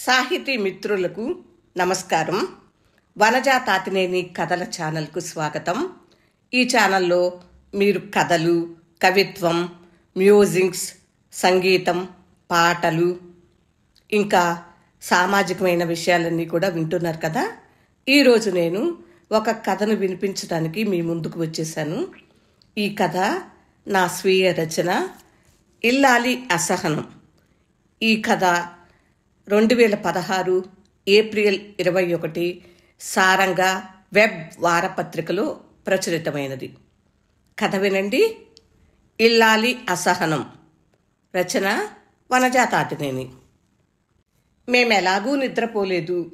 సాహితీ మిత్రులకు నమస్కారం. వనజా తాతినేని కథల ఛానల్కు స్వాగతం. ఈ ఛానల్లో మీరు కథలు కవిత్వం మ్యూజిక్స్ సంగీతం పాటలు ఇంకా సామాజికమైన విషయాలన్నీ కూడా వింటున్నారు కదా? ఈరోజు నేను ఒక కథను వినిపించడానికి మీ ముందుకు వచ్చేసాను. ఈ కథ నా స్వీయ రచన ఇల్లాలి అసహనం. ఈ కథ రెండు వేల పదహారు ఏప్రిల్ ఇరవై ఒకటి సారంగా వెబ్ వారపత్రికలో ప్రచురితమైనది. కథ వినండి. ఇల్లాలి అసహనం. రచన వనజాతాతినేని. మేమెలాగూ నిద్రపోలేదు.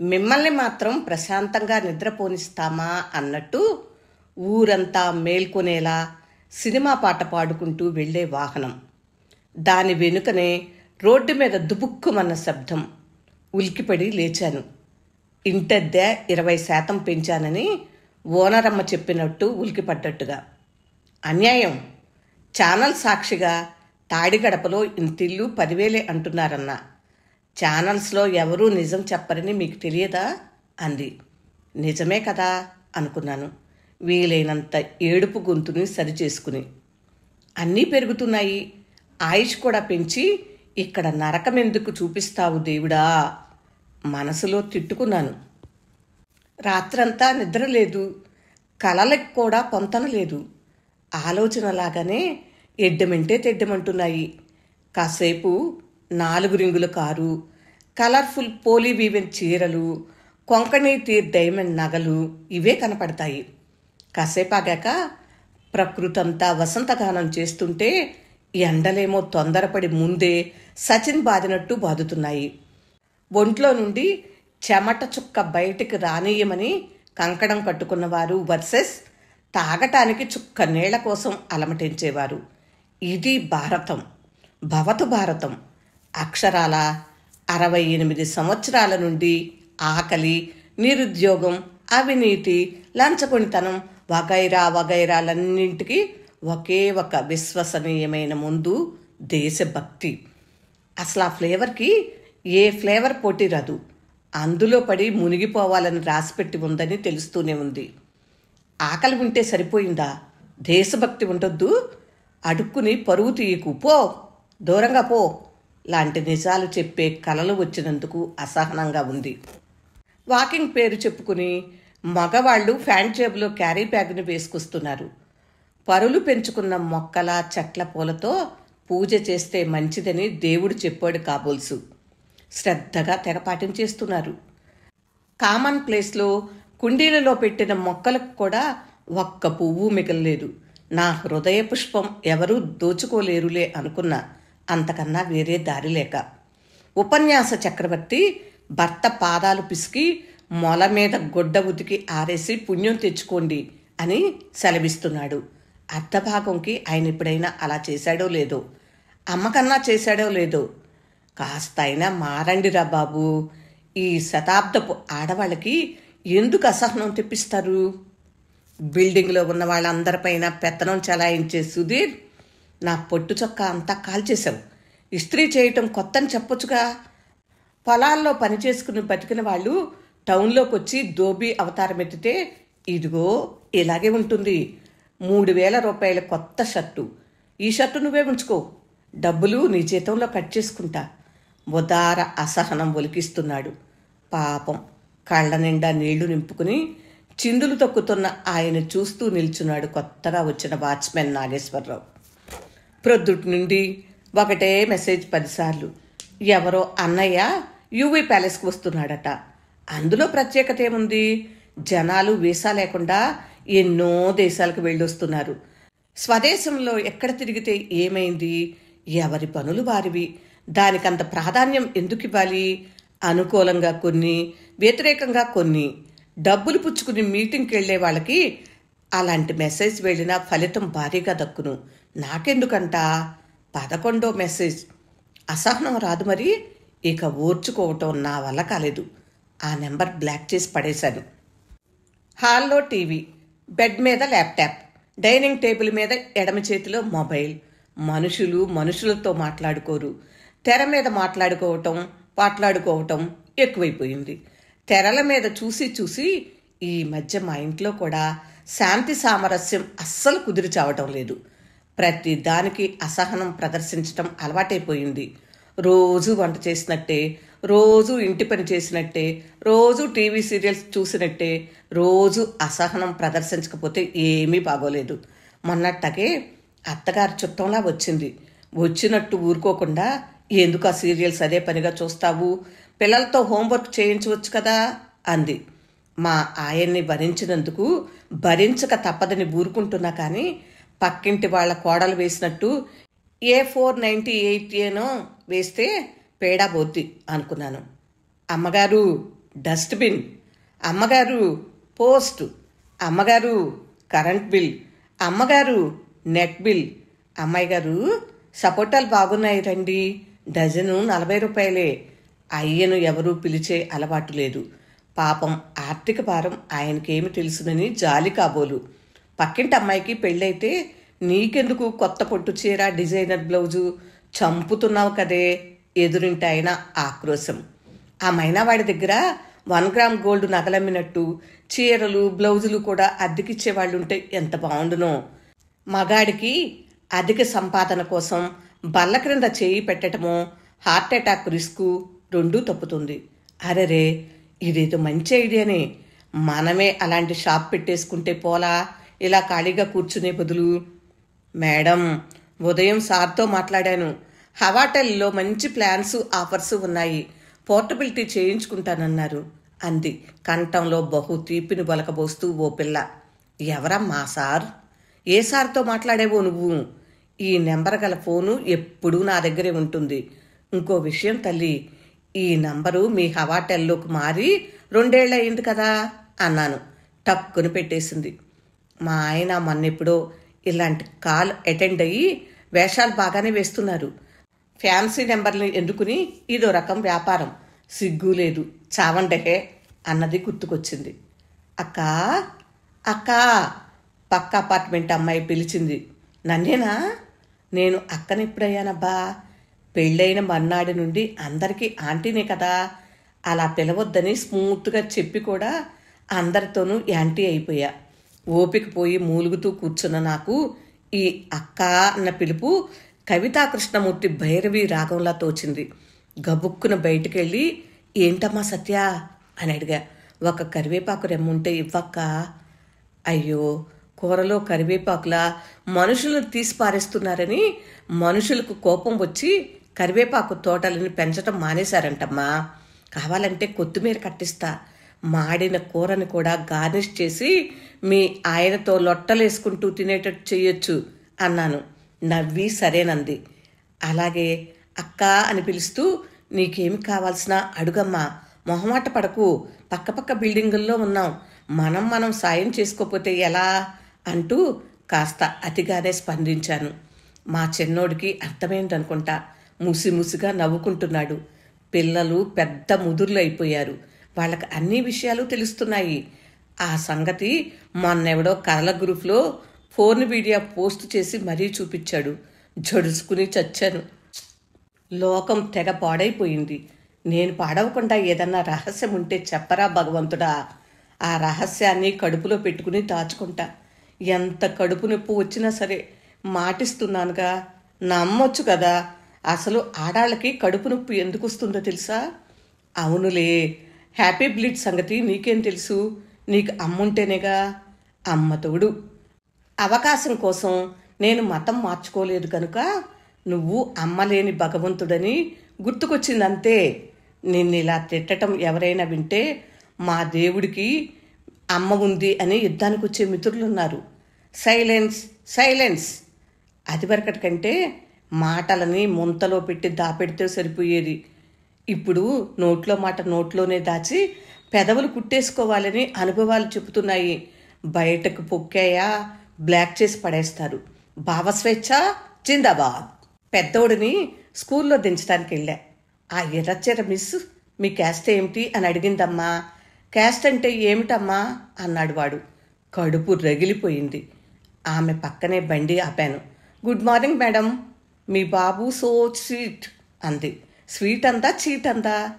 మిమ్మల్ని మాత్రం ప్రశాంతంగా నిద్రపోనిస్తామా అన్నట్టు ఊరంతా మేల్కొనేలా సినిమా పాట పాడుకుంటూ వెళ్ళే వాహనం. దాని వెనుకనే రోడ్డు మీద దుబుక్కుమన్న శబ్దం ఉలికిపడి లేచాను. ఇంటద్దె ఇరవై శాతం పెంచానని ఓనరమ్మ చెప్పినట్టు ఉలికిపడ్డట్టుగా. అన్యాయం. ఛానల్ సాక్షిగా తాడిగడపలో ఇంతిల్లు పదివేలే అంటున్నారన్న. ఛానల్స్లో ఎవరూ నిజం చెప్పరని మీకు తెలియదా? అంది. నిజమే కదా అనుకున్నాను. వీలైనంత ఏడుపు గొంతుని సరిచేసుకుని. అన్నీ పెరుగుతున్నాయి. ఆయుష్ కూడా పెంచి ఇక్కడ నరకమెందుకు చూపిస్తావు దేవుడా? మనసులో తిట్టుకున్నాను. రాత్రంతా నిద్ర లేదు కలలకు కూడా పొంతన లేదు. ఆలోచనలాగానే ఎడ్డమంటే తెడ్డమంటున్నాయి. కాసేపు నాలుగు రింగుల కారు కలర్ఫుల్ పోలీ వీవెన్ చీరలు కొంకణి తీర్ డైమండ్ నగలు ఇవే కనపడతాయి. కాసేపు ఆగాక ప్రకృతంతా వసంతగానం చేస్తుంటే ఎండలేమో తొందరపడి ముందే సచిన్ బాదినట్టు బాదుతున్నాయి ఒంట్లో నుండి చెమట చుక్క బయటికి రానీయమని కంకణం కట్టుకున్నవారు వర్సెస్ తాగటానికి చుక్క నీళ్ళ కోసం అలమటించేవారు. ఇది భారతం. భవతు భారతం. అక్షరాల అరవై ఎనిమిది సంవత్సరాల నుండి ఆకలి నిరుద్యోగం అవినీతి లంచగొనితనం వగైరా వగైరాలన్నింటికి ఒకే ఒక విశ్వసనీయమైన ముందు దేశభక్తి. అసలు ఆ ఫ్లేవర్కి ఏ ఫ్లేవర్ పోటీ రాదు. అందులో పడి మునిగిపోవాలని రాసిపెట్టి ఉందని తెలుస్తూనే ఉంది. ఆకలి ఉంటే సరిపోయిందా? దేశభక్తి ఉండొద్దు. అడుక్కుని పరువు తీయకు. పో దూరంగా పో. లాంటి నిజాలు చెప్పే కలలు వచ్చినందుకు అసహనంగా ఉంది. వాకింగ్ పేరు చెప్పుకుని మగవాళ్ళు ఫ్యాంట్ జేబులో క్యారీ బ్యాగ్ను వేసుకొస్తున్నారు. పరులు పెంచుకున్న మొక్కల చెట్ల పూలతో పూజ చేస్తే మంచిదని దేవుడు చెప్పాడు కాబోల్సు. శ్రద్ధగా తెగ పాటించేస్తున్నారు కామన్ ప్లేస్లో కుండీలలో పెట్టిన మొక్కలకు కూడా ఒక్క పువ్వు మిగలలేదు. నా హృదయ పుష్పం ఎవరూ దోచుకోలేరులే అనుకున్నా. అంతకన్నా వేరే దారి లేక. ఉపన్యాస చక్రవర్తి భర్త పాదాలు పిసికి మొల మీద గొడ్డ ఉతికి ఆరేసి పుణ్యం తెచ్చుకోండి అని సెలవిస్తున్నాడు. అర్ధభాగంకి ఆయన ఎప్పుడైనా అలా చేశాడో లేదో అమ్మకన్నా చేశాడో లేదో కాస్త అయినా మారండిరా బాబు. ఈ శతాబ్దపు ఆడవాళ్ళకి ఎందుకు అసహనం తెప్పిస్తారు? బిల్డింగ్లో ఉన్న వాళ్ళందరిపైన పెత్తనం చలాయించే సుధీర్ నా పొట్టు చొక్కా అంతా కాల్చేశావు. ఇస్త్రీ చేయటం కొత్తని చెప్పొచ్చుగా. పొలాల్లో పనిచేసుకుని బతికిన వాళ్ళు టౌన్లోకి వచ్చి దోబీ అవతారం ఎత్తితే ఇదిగో ఇలాగే ఉంటుంది. మూడు వేల రూపాయల కొత్త షర్టు. ఈ షర్టు నువ్వే ఉంచుకో. డబ్బులు నీ జీతంలో కట్ చేసుకుంటా. ఉదార అసహనం ఒలికిస్తున్నాడు. పాపం కళ్ళ నిండా నీళ్ళు నింపుకుని చిందులు తొక్కుతున్న ఆయన చూస్తూ నిల్చున్నాడు కొత్తగా వచ్చిన వాచ్మెన్ నాగేశ్వరరావు. ప్రొద్దుటి నుండి ఒకటే మెసేజ్ పదిసార్లు. ఎవరో అన్నయ్య యూవీ ప్యాలెస్కి వస్తున్నాడట. అందులో ప్రత్యేకత ఏముంది? జనాలు వీసా లేకుండా ఎన్నో దేశాలకు వెళ్ళొస్తున్నారు. స్వదేశంలో ఎక్కడ తిరిగితే ఏమైంది? ఎవరి పనులు వారివి? దానికంత ప్రాధాన్యం ఎందుకు ఇవ్వాలి అనుకూలంగా కొన్ని వ్యతిరేకంగా కొన్ని. డబ్బులు పుచ్చుకుని మీటింగ్కి వెళ్ళే వాళ్ళకి అలాంటి మెసేజ్ వెళ్ళినా ఫలితం భారీగా దక్కును. నాకెందుకంట? పదకొండో మెసేజ్. అసహనం రాదు మరి. ఇక ఓర్చుకోవటం నా వల్ల కాలేదు. ఆ నెంబర్ బ్లాక్ చేసి పడేశాను. హాల్లో టీవీ. బెడ్ మీద ల్యాప్టాప్ డైనింగ్ టేబుల్ మీద ఎడమ చేతిలో మొబైల్. మనుషులు మనుషులతో మాట్లాడుకోరు. తెర మీద మాట్లాడుకోవటం పాట్లాడుకోవటం ఎక్కువైపోయింది. తెరల మీద చూసి చూసి ఈ మధ్య మా ఇంట్లో కూడా శాంతి సామరస్యం అస్సలు కుదిరి చావటం లేదు. ప్రతి దానికి అసహనం ప్రదర్శించటం అలవాటైపోయింది. రోజు వంట చేసినట్టే రోజు ఇంటి పని చేసినట్టే రోజు టీవీ సీరియల్స్ చూసినట్టే రోజు అసహనం ప్రదర్శించకపోతే ఏమీ బాగోలేదు. మొన్నట్టకే అత్తగారి చుట్టంలా వచ్చింది. వచ్చినట్టు ఊరుకోకుండా ఎందుకు ఆ సీరియల్స్ అదే పనిగా చూస్తావు? పిల్లలతో హోంవర్క్ చేయించవచ్చు కదా అంది. మా ఆయన్ని భరించినందుకు భరించక తప్పదని ఊరుకుంటున్నా కానీ పక్కింటి వాళ్ళ కోడలు వేసినట్టు ఏ ఫోర్ నైంటీ ఎయిట్ ఏనో వేస్తే పేడా పోద్ది అనుకున్నాను. అమ్మగారు డస్ట్బిన్. అమ్మగారు పోస్ట్ అమ్మగారు కరెంట్ బిల్ అమ్మగారు నెట్ బిల్. అమ్మాయి గారు సపోటాలు బాగున్నాయి రండి. డజను నలభై రూపాయలే. అయ్యను ఎవరూ పిలిచే అలవాటు లేదు. పాపం ఆర్థిక భారం ఆయనకేమి తెలుసునని జాలి కాబోలు. పక్కింటి అమ్మాయికి పెళ్ళైతే నీకెందుకు కొత్త పొట్టు చీర డిజైనర్ బ్లౌజు? చంపుతున్నావు కదే ఎదురింటి ఆయన ఆక్రోశం. ఆ మైనావాడి దగ్గర వన్ గ్రామ్ గోల్డ్ నగలమ్మినట్టు చీరలు బ్లౌజులు కూడా అద్దెకిచ్చే వాళ్ళు ఉంటే ఎంత బాగుండునో. మగాడికి అధిక సంపాదన కోసం బల్ల క్రింద చేయి పెట్టడమో హార్ట్ అటాక్ రిస్క్ రెండూ తప్పుతుంది. అరెరే ఇదేదో మంచి ఐడియానే. మనమే అలాంటి షాప్ పెట్టేసుకుంటే పోలా? ఇలా ఖాళీగా కూర్చునే బదులు? మేడం ఉదయం సార్తో మాట్లాడాను. హవాటల్లో మంచి ప్లాన్స్ ఆఫర్స్ ఉన్నాయి. పోర్టబిలిటీ చేయించుకుంటానన్నారు. అంది. కంఠంలో బహు తీపిని బలకబోస్తూ ఓ పిల్ల. ఎవరమ్మా సార్? ఏ సార్తో మాట్లాడేవో నువ్వు? ఈ నెంబర్ గల ఫోను ఎప్పుడూ నా దగ్గరే ఉంటుంది. ఇంకో విషయం తల్లి ఈ నంబరు మీ హవాటెల్లోకి మారి రెండేళ్ళు అయింది కదా అన్నాను. టక్కుని పెట్టేసింది. మా ఆయన మొన్నెప్పుడో ఇలాంటి కాల్ అటెండ్ అయ్యి వేషాలు బాగానే వేస్తున్నారు. ఫ్యాన్సీ నెంబర్లు ఎందుకుని? ఇదో రకం వ్యాపారం. సిగ్గు లేదు. చావండహే అన్నది గుర్తుకొచ్చింది. అక్క అక్క పక్క అపార్ట్మెంట్ అమ్మాయి పిలిచింది. నన్నేనా? నేను అక్కనెప్పుడయ్యానబ్బా? పెళ్ళైన మర్నాడి నుండి అందరికీ ఆంటీనే కదా. అలా పిలవద్దని స్మూత్గా చెప్పి కూడా అందరితోనూ యాంటీ అయిపోయా. ఓపిక పోయి మూలుగుతూ కూర్చున్న నాకు ఈ అక్క అన్న పిలుపు కవితా కృష్ణమూర్తి భైరవి రాగంలా తోచింది. గబుక్కున బయటికెళ్ళి ఏంటమ్మా సత్య? అని అడిగా. ఒక కరివేపాకు రెమ్ముంటే ఇవ్వక్క. అయ్యో కూరలో కరివేపాకులా? మనుషులను తీసి పారేస్తున్నారని మనుషులకు కోపం వచ్చి కరివేపాకు తోటలను పెంచడం మానేశారంటమ్మా. కావాలంటే కొత్తిమీర కట్టిస్తా. మాడిన కూరని కూడా గార్నిష్ చేసి మీ ఆయనతో లొట్టలేసుకుంటూ తినేటట్టు చేయొచ్చు అన్నాను. నవ్వి సరేనంది. అలాగే అక్క అని పిలుస్తూ నీకేమి కావాల్సిన అడుగమ్మా మొహమాట పడకు పక్కపక్క బిల్డింగుల్లో ఉన్నాం మనం మనం సాయం చేసుకోకపోతే ఎలా అంటూ కాస్త అతిగానే స్పందించాను. మా చిన్నోడికి అర్థమైందనుకుంటా ముసి ముసిగా నవ్వుకుంటున్నాడు. పిల్లలు పెద్ద ముదుర్లు అయిపోయారు వాళ్ళకి అన్ని విషయాలు తెలుస్తున్నాయి. ఆ సంగతి మొన్నెవడో కథల గ్రూప్లో ఫోన్ వీడియో పోస్ట్ చేసి మరీ చూపించాడు. జడుసుకుని చచ్చాను. లోకం తెగ పాడైపోయింది. నేను పాడవకుండా ఏదన్నా రహస్యం ఉంటే చెప్పరా భగవంతుడా? ఆ రహస్యాన్ని కడుపులో పెట్టుకుని దాచుకుంటా. ఎంత కడుపు నొప్పి వచ్చినా సరే మాటిస్తున్నానుగా. నమ్మొచ్చు కదా. అసలు ఆడాళ్ళకి కడుపు నొప్పి ఎందుకు వస్తుందో తెలుసా? అవునులే. హ్యాపీ బ్లీడ్ సంగతి నీకేం తెలుసు? నీకు అమ్ముంటేనేగా? అమ్మ తోడు. అవకాశం కోసం నేను మతం మార్చుకోలేదు కనుక నువ్వు అమ్మలేని భగవంతుడని గుర్తుకొచ్చిందంతే. నిన్ను ఇలా తిట్టడం ఎవరైనా వింటే మా దేవుడికి అమ్మ ఉంది అని యుద్ధానికి వచ్చే మిత్రులున్నారు. Silence silence. అదివరకటి కంటే మాటలని ముంతలో పెట్టి దాపెడితే సరిపోయేది. ఇప్పుడు నోట్లో మాట నోట్లోనే దాచి పెదవులు కుట్టేసుకోవాలని అనుభవాలు చెబుతున్నాయి. బయటకు పొక్కాయా బ్లాక్ చేసి పడేస్తారు. భావస్వేచ్ఛ జిందాబాద్. పెద్దోడిని స్కూల్లో దించడానికి వెళ్ళా. ఆ ఎర్రచ్చర మిస్ మీ క్యాస్ట్ ఏమిటి అని అడిగిందమ్మా. క్యాస్ట్ అంటే ఏమిటమ్మా? అన్నాడు వాడు. కడుపు రగిలిపోయింది. ఆమె పక్కనే బండి ఆపాను. Good morning madam. మీ బాబు సో స్వీట్ అంది. స్వీట్ అందా చీట్ అందా?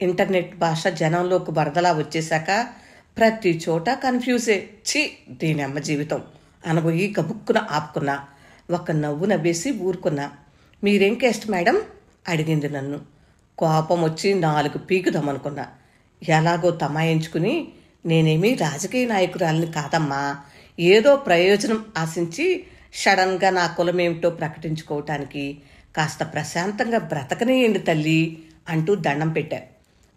ఇంటర్నెట్ భాష జనంలోకి వరదలా వచ్చేశాక ప్రతి చోట కన్ఫ్యూజే. ఛీ దీని అమ్మ జీవితం. అనబోయి గబుక్కున ఆపుకున్నా. ఒక నవ్వు నవ్వేసి ఊరుకున్నా. మీరేం కేస్ట్ మేడం? అడిగింది నన్ను. కోపం వచ్చి నాలుగు పీకుదామనుకున్నా. ఎలాగో తమాయించుకుని నేనేమీ రాజకీయ నాయకురాలిని కాదమ్మా. ఏదో ప్రయోజనం ఆశించి సడన్గా నా కులమేమిటో ప్రకటించుకోవటానికి కాస్త ప్రశాంతంగా బ్రతకనేయండి తల్లి అంటూ దండం పెట్టా.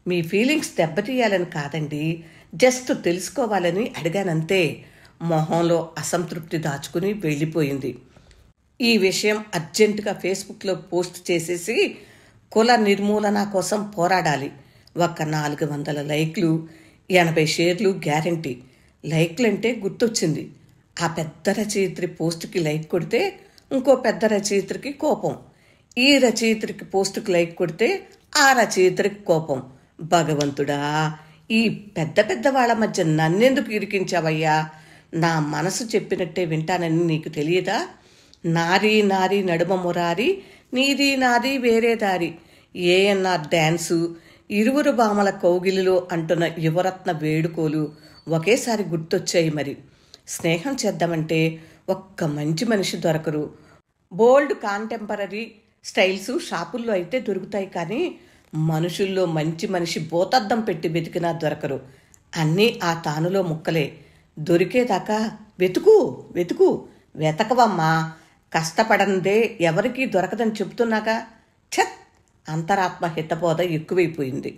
మీ ఫీలింగ్స్ దెబ్బతీయాలని కాదండి జస్ట్ తెలుసుకోవాలని అడిగానంతే. మొహంలో అసంతృప్తి దాచుకుని వెళ్ళిపోయింది. ఈ విషయం అర్జెంటుగా ఫేస్బుక్లో పోస్ట్ చేసేసి కుల నిర్మూలన కోసం పోరాడాలి. ఒక్క నాలుగు వందల లైక్లు ఎనభై షేర్లు గ్యారంటీ. లైక్లంటే గుర్తొచ్చింది. ఆ పెద్ద రచయిత్రి పోస్టుకి లైక్ కొడితే ఇంకో పెద్ద రచయిత్రికి కోపం. ఈ రచయిత్రికి పోస్టుకి లైక్ కొడితే ఆ రచయిత్రికి కోపం. భగవంతుడా ఈ పెద్ద పెద్ద వాళ్ళ మధ్య నన్నెందుకు ఇరికించావయ్యా? నా మనసు చెప్పినట్టే వింటానని నీకు తెలియదా? నారీ నారీ నడుమ మురారి నీది నాది వేరే దారి. ఏఎన్ఆర్ డ్యాన్సు ఇరువురు బామల కౌగిలిలో అంటున్న యువరత్న వేడుకోలు ఒకేసారి గుర్తొచ్చాయి మరి. స్నేహం చేద్దామంటే ఒక్క మంచి మనిషి దొరకరు. బోల్డ్ కాంటెంపరీ స్టైల్స్ షాపుల్లో అయితే దొరుకుతాయి కానీ మనుషుల్లో మంచి మనిషి బోతద్దం పెట్టి వెతికినా దొరకరు. అన్నీ ఆ తానులో ముక్కలే. దొరికేదాకా వెతుకు వెతుకు వెతకవమ్మా. కష్టపడందే ఎవరికీ దొరకదని చెబుతున్నాగా ఛత్! అంతరాత్మ హితబోధ ఎక్కువైపోయింది.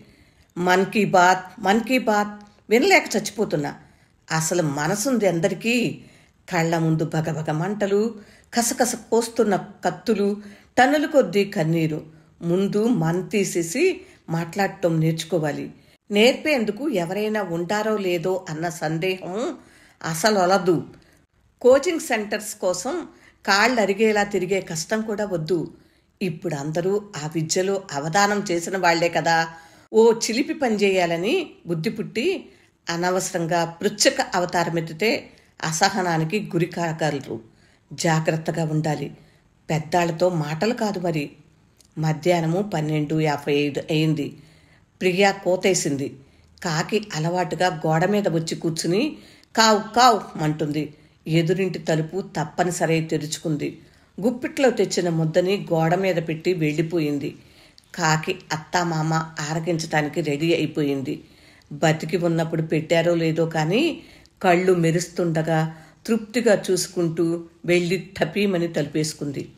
మన్ కీ బాత్ మన్ కీ బాత్! వినలేక చచ్చిపోతున్నా. అసలు మనసుంది అందరికీ. కళ్ళ ముందు భగభగ మంటలు కసకస పోస్తున్న కత్తులు టన్నుల కొద్దీ కన్నీరు. ముందు మన్ తీసేసి మాట్లాడటం నేర్చుకోవాలి. నేర్పేందుకు ఎవరైనా ఉంటారో లేదో అన్న సందేహం అసలు అలదు కోచింగ్ సెంటర్స్ కోసం కాళ్ళు అరిగేలా తిరిగే కష్టం కూడా వద్దు. ఇప్పుడు అందరూ ఆ విద్యలో అవధానం చేసిన వాళ్ళే కదా. ఓ చిలిపి పని చేయాలని బుద్ధి పుట్టి అనవసరంగా పృచ్ఛక అవతారమెత్తితే అసహనానికి గురి కాగలరు. జాగ్రత్తగా ఉండాలి. పెద్దాళ్ళతో మాటలు కాదు మరి. మధ్యాహ్నము పన్నెండు యాభై ఐదు అయింది. ప్రియా కోతేసింది. కాకి అలవాటుగా గోడ మీద వచ్చి కూర్చుని కావు కావు అంటుంది ఎదురింటి తలుపు తప్పనిసరి తెరుచుకుంది. గుప్పిట్లో తెచ్చిన ముద్దని గోడ మీద పెట్టి వెళ్ళిపోయింది. కాకి అత్తామామ ఆరగించటానికి రెడీ అయిపోయింది. బతికి ఉన్నప్పుడు పెట్టారో లేదో కానీ కళ్ళు మెరుస్తుండగా తృప్తిగా చూసుకుంటూ వెళ్ళి టపీమని తలుపేసుకుంది.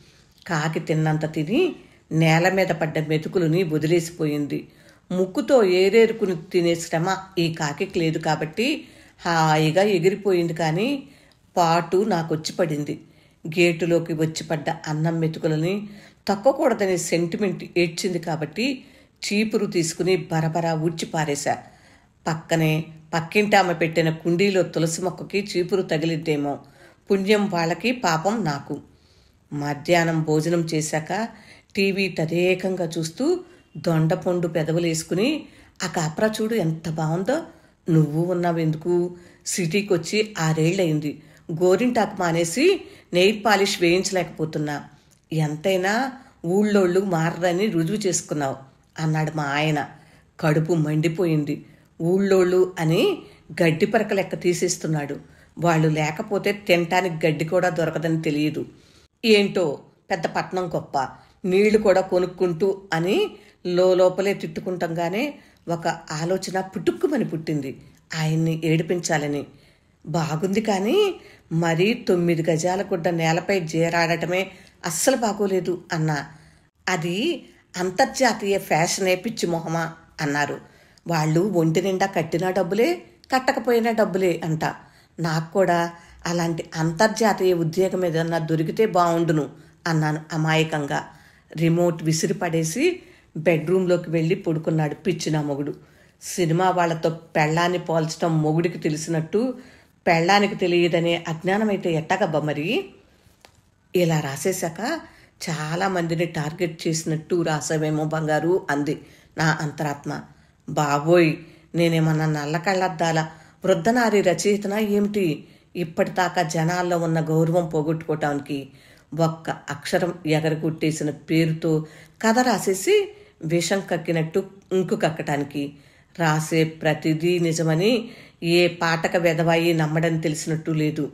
కాకి తిన్నంత తిని నేల మీద పడ్డ మెతుకులని వదిలేసిపోయింది. ముక్కుతో ఏరేరుకుని తినే శ్రమ ఈ కాకి లేదు కాబట్టి హాయిగా ఎగిరిపోయింది కానీ పాటు నాకొచ్చి పడింది గేటులోకి వచ్చి పడ్డ అన్నం మెతుకులని తక్కకూడదనే సెంటిమెంట్ ఏడ్చింది కాబట్టి చీపురు తీసుకుని బరబరా ఊడ్చి పారేశా. పక్కనే పక్కింటి ఆమె పెట్టిన కుండీలో తులసి మొక్కకి చీపురు తగిలిద్దేమో. పుణ్యం వాళ్ళకి పాపం నాకు. మధ్యాహ్నం భోజనం చేశాక టీవీ తదేకంగా చూస్తూ దొండపండు పెదవులేసుకుని ఆ కాపరా చూడు ఎంత బాగుందో నువ్వు ఉన్నావెందుకు? సిటీకి వచ్చి ఆరేళ్ళయింది. గోరింటాకు మానేసి నెయిల్ పాలిష్ వేయించలేకపోతున్నా. ఎంతైనా ఊళ్ళోళ్ళు మారరని రుజువు చేసుకున్నావు అన్నాడు మా ఆయన. కడుపు మండిపోయింది. ఊళ్ళోళ్ళు అని గడ్డి పరక లెక్క తీసేస్తున్నాడు. వాళ్ళు లేకపోతే తినటానికి గడ్డి కూడా దొరకదని తెలియదు. ఏంటో పెద్ద పట్నం గొప్ప. నీళ్ళు కూడా కొనుక్కుంటూ అని లోపలే తిట్టుకుంటాంగానే ఒక ఆలోచన పుట్టుక్కుమని పుట్టింది. ఆయన్ని ఏడిపించాలని. బాగుంది కానీ మరీ తొమ్మిది గజాల గుడ్డ నేలపై జీరాడటమే అస్సలు బాగోలేదు అన్నా. అది అంతర్జాతీయ ఫ్యాషనే పిచ్చి మొహమా అన్నారు. వాళ్ళు ఒంటి నిండా కట్టిన డబ్బులే కట్టకపోయినా డబ్బులే అంట. నాకు కూడా అలాంటి అంతర్జాతీయ ఉద్యోగం ఏదన్నా దొరికితే బాగుండును అన్నాను అమాయకంగా. రిమోట్ విసిరి పడేసి బెడ్రూమ్లోకి వెళ్ళి పడుకున్నాడు పిచ్చిన మొగుడు. సినిమా వాళ్ళతో పెళ్ళాన్ని పోల్చడం మొగుడికి తెలిసినట్టు పెళ్ళానికి తెలియదనే అజ్ఞానమైతే ఎట్టగబ్బా మరి? ఇలా రాసేశాక చాలా మందిని టార్గెట్ చేసినట్టు రాసావేమో బంగారు అంది నా అంతరాత్మ. బాబోయ్ నేనేమన్నా నల్లకళ్ళద్దాల వృద్ధనారి రచయితన ఏమిటి? ఇప్పటిదాకా జనాల్లో ఉన్న గౌరవం పోగొట్టుకోవటానికి ఒక్క అక్షరం ఎగరగొట్టేసిన పేరుతో కథ రాసేసి విషం కక్కినట్టు ఇంకు కక్కటానికి రాసే ప్రతిదీ నిజమని ఏ పాటక వెధవాయి నమ్మడం తెలిసినట్టు లేదు.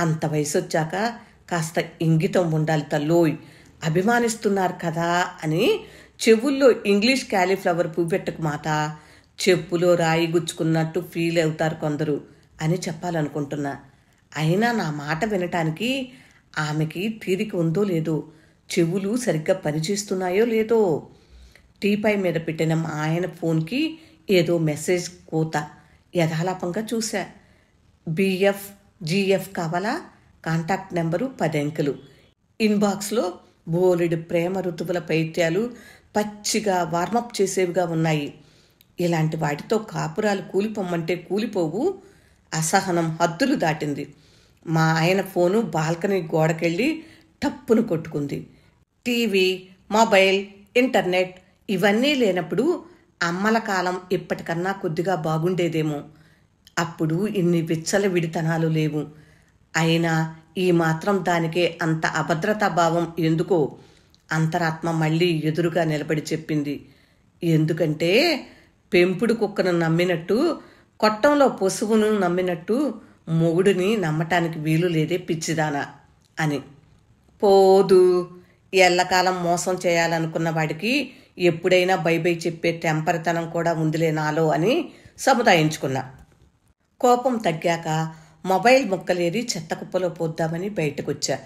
అంత వయసు వచ్చాక కాస్త ఇంగితం ఉండాలి తల్లోయ్. అభిమానిస్తున్నారు కదా అని చెవుల్లో ఇంగ్లీష్ క్యాలీఫ్లవర్ పువ్వెట్టకు మాట చెప్పులో రాయి గుచ్చుకున్నట్టు ఫీల్ అవుతారు కొందరు అని చెప్పాలనుకుంటున్నా. అయినా నా మాట వినటానికి ఆమెకి తీరిక ఉందో లేదో చెవులు సరిగ్గా పనిచేస్తున్నాయో లేదో టీపై మీద పెట్టిన మా ఆయన ఫోన్కి ఏదో మెసేజ్ కోత. యథాలాపంగా చూశా. బిఎఫ్ జిఎఫ్ కావాలా? కాంటాక్ట్ నెంబరు పది అంకెలు. ఇన్బాక్స్లో బోలెడు ప్రేమ ఋతువుల పైత్యాలు పచ్చిగా వార్మప్ చేసేవిగా ఉన్నాయి. ఇలాంటి వాటితో కాపురాలు కూలిపోమ్మంటే కూలిపోవు. అసహనం హద్దులు దాటింది. మా ఆయన ఫోను బాల్కనీ గోడకెళ్ళి టప్పును కొట్టుకుంది. టీవీ మొబైల్ ఇంటర్నెట్ ఇవన్నీ లేనప్పుడు అమ్మల కాలం ఇప్పటికన్నా కొద్దిగా బాగుండేదేమో. అప్పుడు ఇన్ని విచ్చల విడితనాలు లేవు. అయినా ఈ మాత్రం దానికే అంత అభద్రతా భావం ఎందుకో అంతరాత్మ మళ్ళీ ఎదురుగా నిలబడి చెప్పింది. ఎందుకంటే పెంపుడు కుక్కను నమ్మినట్టు కొట్టంలో పశువును నమ్మినట్టు మొగుడిని నమ్మటానికి వీలు లేదే పిచ్చిదానా అని. పోదు ఎల్లకాలం మోసం చేయాలనుకున్న వాడికి ఎప్పుడైనా బై బై చెప్పే టెంపర్తనం కూడా ఉందిలే నాలో అని సముదాయించుకున్నా. కోపం తగ్గాక మొబైల్ ముక్కలేరి చెత్త కుప్పలో పోద్దామని బయటకొచ్చా.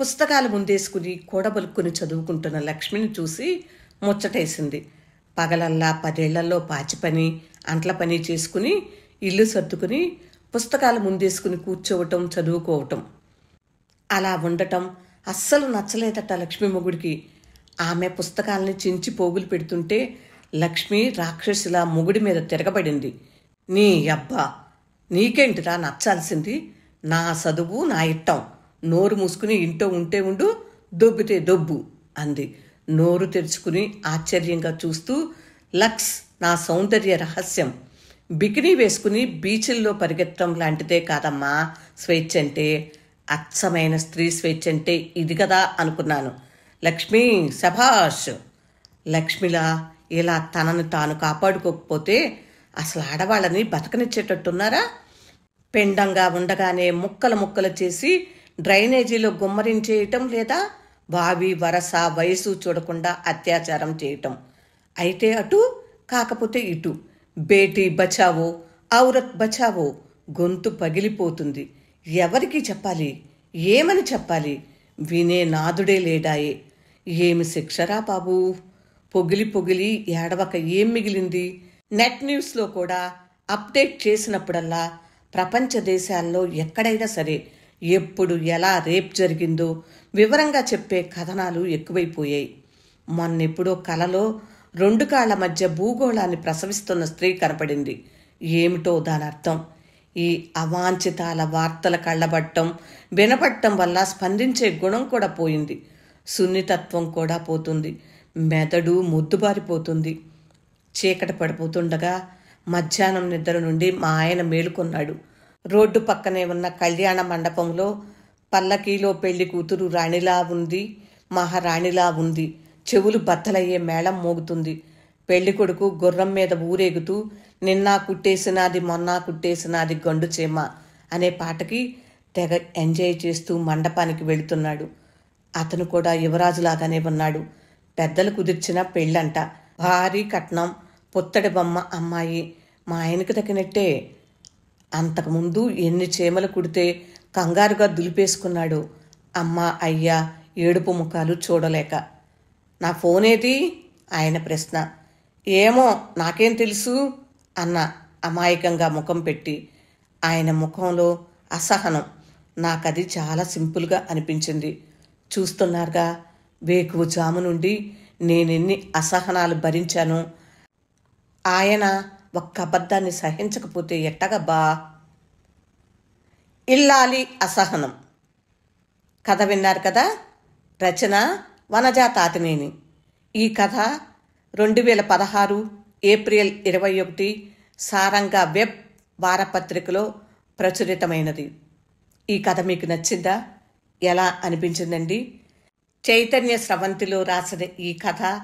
పుస్తకాలు ముందేసుకుని కూడబలుక్కుని చదువుకుంటున్న లక్ష్మిని చూసి ముచ్చటేసింది. పగలల్లా పదేళ్ళలో పాచి పని అంట్ల పని చేసుకుని ఇల్లు సర్దుకుని పుస్తకాలు ముందేసుకుని కూర్చోవటం చదువుకోవటం. అలా ఉండటం అస్సలు నచ్చలేదట లక్ష్మి మొగుడికి. ఆమె పుస్తకాలని చించి పోగులు పెడుతుంటే లక్ష్మి రాక్షసిలా మొగుడి మీద తిరగబడింది. నీ అబ్బా నీకేంటిరా నచ్చాల్సింది? నా చదువు నా ఇట్టం. నోరు మూసుకుని ఇంట్లో ఉంటే ఉండు దొబ్బితే దొబ్బు అంది. నోరు తెరుచుకుని ఆశ్చర్యంగా చూస్తూ లక్స్ నా సౌందర్య రహస్యం. బికినీ వేసుకుని బీచ్ల్లో పరిగెత్తడం లాంటిదే కాదమ్మా స్వేచ్ఛ అంటే అచ్చమైన స్త్రీ స్వేచ్ఛ అంటే ఇది కదా అనుకున్నాను. లక్ష్మి సభాష్. లక్ష్మిలా ఇలా తనను తాను కాపాడుకోకపోతే అసలు ఆడవాళ్ళని బతకనిచ్చేటట్టున్నారా? పెండంగా ఉండగానే ముక్కలు ముక్కలు చేసి డ్రైనేజీలో గుమ్మరించేయటం లేదా? బావి వరస వయసు చూడకుండా అత్యాచారం చేయటం. అయితే అటు కాకపోతే ఇటు. బేటీ బచావో ఔరత్ బచావో గొంతు పగిలిపోతుంది. ఎవరికి చెప్పాలి? ఏమని చెప్పాలి? వినే నాదుడే లేడాయే. ఏమి శిక్షరా బాబు? పొగిలి పొగిలి ఏడవక ఏం మిగిలింది? నెట్ న్యూస్లో కూడా అప్డేట్ చేసినప్పుడల్లా ప్రపంచ దేశాల్లో ఎక్కడైనా సరే ఎప్పుడు ఎలా రేప్ జరిగిందో వివరంగా చెప్పే కథనాలు ఎక్కువైపోయాయి. మొన్నెప్పుడో కలలో రెండు కాళ్ళ మధ్య భూగోళాన్ని ప్రసవిస్తున్న స్త్రీ కనపడింది. ఏమిటో దాని అర్థం? ఈ అవాంఛితాల వార్తల కళ్ళబట్టం వినపట్టం వల్ల స్పందించే గుణం కూడా పోయింది. సున్నితత్వం కూడా పోతుంది. మెదడు ముద్దుబారిపోతుంది. చీకటి పడిపోతుండగా మధ్యాహ్నం నిద్ర నుండి మా ఆయన మేలుకొన్నాడు. రోడ్డు పక్కనే ఉన్న కళ్యాణ మండపంలో పల్లకీలో పెళ్ళి కూతురు రాణిలా ఉంది మహారాణిలా ఉంది. చెవులు బద్దలయ్యే మేళం మోగుతుంది. పెళ్ళి కొడుకు గుర్రం మీద ఊరేగుతూ నిన్నా కుట్టేసినాది మొన్నా కుట్టేసినాది గండు చేమ అనే పాటకి తెగ ఎంజాయ్ చేస్తూ మండపానికి వెళుతున్నాడు. అతను కూడా యువరాజులాగానే ఉన్నాడు. పెద్దలు కుదిర్చిన పెళ్ళంట. భారీ కట్నం పుత్తడి బొమ్మ అమ్మాయి. మా ఆయనకు తగినట్టే. అంతకుముందు ఎన్ని చీమలు కుడితే కంగారుగా దులిపేసుకున్నాడు. అమ్మ అయ్యా ఏడుపు ముఖాలు చూడలేక. నా ఫోన్ ఏది ఆయన ప్రశ్న. ఏమో నాకేం తెలుసు? అన్న అమాయకంగా ముఖం పెట్టి. ఆయన ముఖంలో అసహనం. నాకది చాలా సింపుల్గా అనిపించింది. చూస్తున్నారుగా. వేకువ జాము నుండి నేనెన్ని అసహనాలు భరించాను. ఆయన ఒక్క అబద్ధాన్ని సహించకపోతే ఎట్టగబ్బా? ఇల్లాలి అసహనం. కథ విన్నారు కదా? రచన వనజా తాతినేని ఈ కథ రెండు వేల పదహారు ఏప్రిల్ ఇరవై ఒకటి సారంగా వెబ్ వారపత్రికలో ప్రచురితమైనది. ఈ కథ మీకు నచ్చిందా? ఎలా అనిపించిందండి? చైతన్య స్రవంతిలో రాసిన ఈ కథ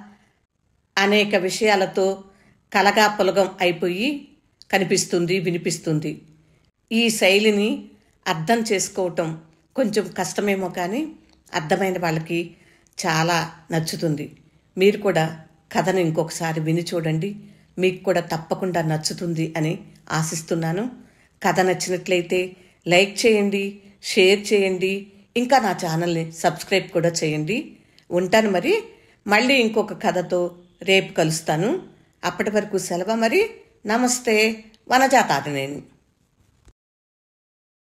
అనేక విషయాలతో కలగా పులగం అయిపోయి కనిపిస్తుంది వినిపిస్తుంది. ఈ శైలిని అర్థం చేసుకోవటం కొంచెం కష్టమేమో కానీ అర్థమైన వాళ్ళకి చాలా నచ్చుతుంది. మీరు కూడా కథను ఇంకొకసారి విని చూడండి. మీకు కూడా తప్పకుండా నచ్చుతుంది అని ఆశిస్తున్నాను. కథ నచ్చినట్లయితే లైక్ చేయండి షేర్ చేయండి. ఇంకా నా ఛానల్ని సబ్స్క్రైబ్ కూడా చేయండి. ఉంటాను మరి. మళ్ళీ ఇంకొక కథతో రేపు కలుస్తాను. అప్పటి వరకు సెలవు మరి. నమస్తే. వనజాతాది నేను